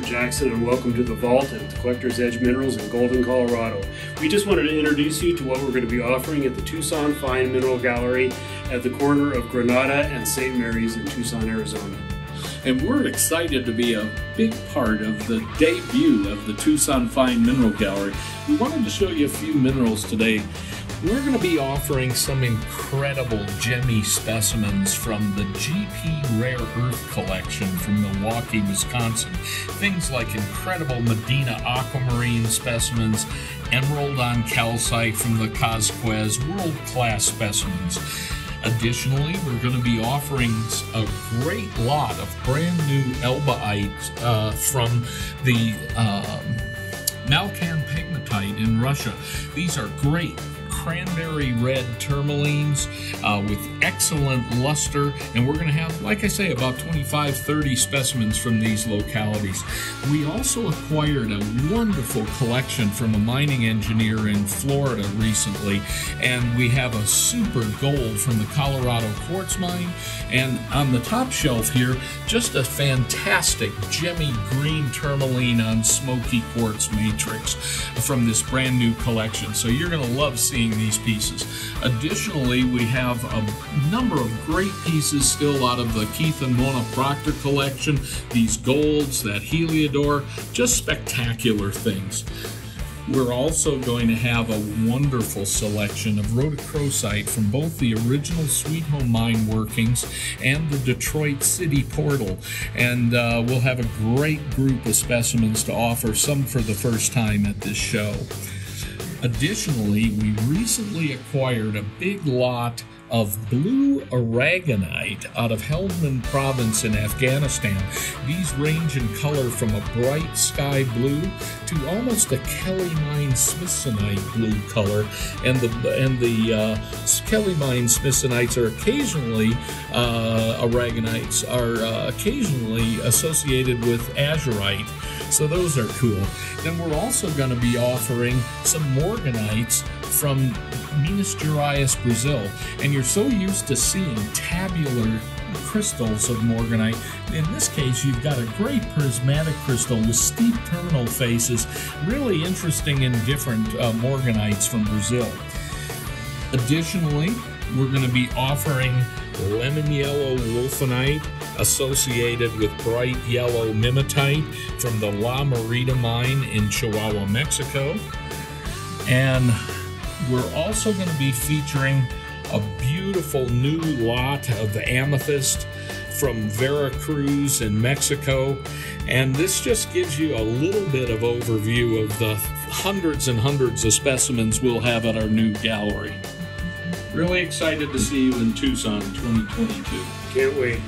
Jackson, and welcome to the Vault at Collector's Edge Minerals in Golden, Colorado. We just wanted to introduce you to what we're going to be offering at the Tucson Fine Mineral Gallery at the corner of Granada and St. Mary's in Tucson, Arizona. And we're excited to be a big part of the debut of the Tucson Fine Mineral Gallery. We wanted to show you a few minerals today we're going to be offering some incredible gemmy specimens from the GP Rare Earth collection from Milwaukee, Wisconsin. Things like incredible Medina aquamarine specimens, emerald on calcite from the Coscuez, world class specimens. Additionally, we're going to be offering a great lot of brand new elbaite uh, from the uh, Malkhan pegmatite in Russia. These are great cranberry red tourmalines uh, with excellent luster. And we're going to have, like I say, about 25, 30 specimens from these localities. We also acquired a wonderful collection from a mining engineer in Florida recently. And we have a super gold from the Colorado Quartz Mine. And on the top shelf here, just a fantastic gemmy green tourmaline on smoky quartz matrix from this brand new collection. So you're going to love seeing these pieces. Additionally, we have a number of great pieces still out of the Keith and Mona Proctor collection. These golds, that Heliodor, just spectacular things. We're also going to have a wonderful selection of rhodochrosite from both the original Sweet Home mine workings and the Detroit City Portal. And uh, we'll have a great group of specimens to offer, some for the first time at this show. Additionally, we recently acquired a big lot of blue aragonite out of Helmand province in Afghanistan. These range in color from a bright sky blue to almost a Kelly Mine Smithsonite blue color, and the and the uh, Kelly Mine Smithsonites are occasionally uh, aragonites are uh, occasionally associated with azurite. So those are cool. Then we're also going to be offering some morganites from Minas Gerais, Brazil. And you're so used to seeing tabular crystals of morganite. In this case, you've got a great prismatic crystal with steep terminal faces, really interesting and different uh, morganites from Brazil. Additionally, we're going to be offering lemon yellow wulfenite associated with bright yellow mimetite from the La Morita mine in Chihuahua, Mexico. And we're also going to be featuring a beautiful new lot of the amethyst from Veracruz in Mexico. And this just gives you a little bit of overview of the hundreds and hundreds of specimens we'll have at our new gallery. Really excited to see you in Tucson 2022. Can't wait.